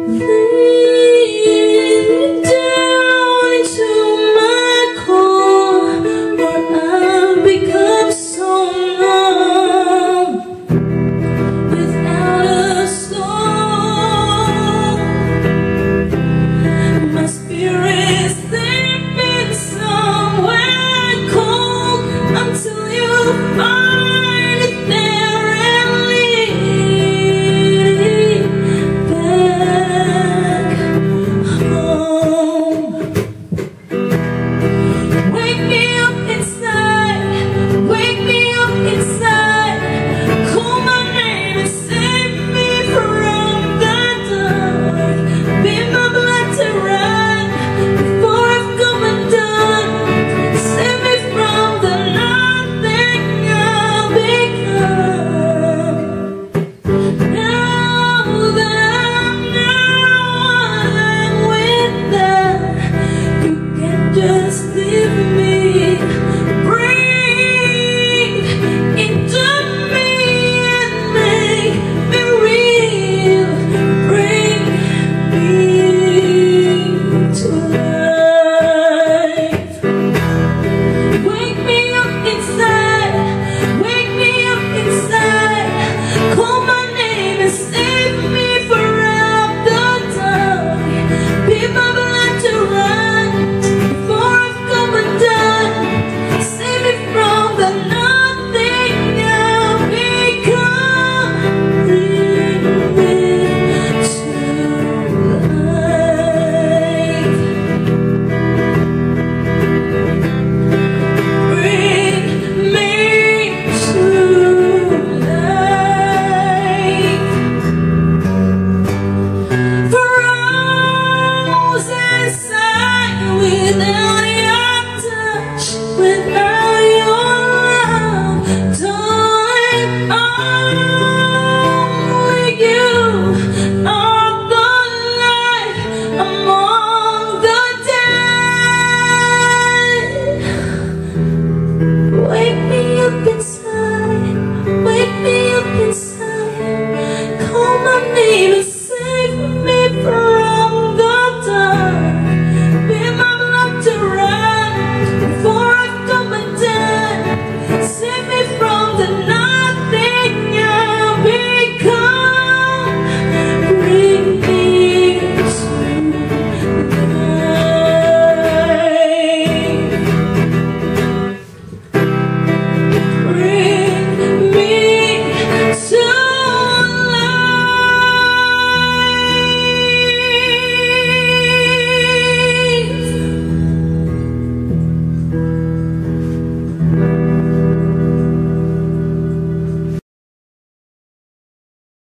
Mm-hmm. Bye.